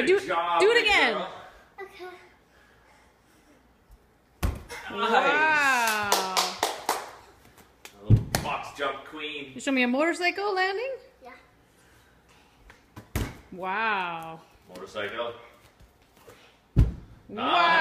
right, do job, do it again. girl. Okay. Nice. Wow. A little box jump queen. You show me a motorcycle landing. Yeah. Wow. Motorcycle. Wow.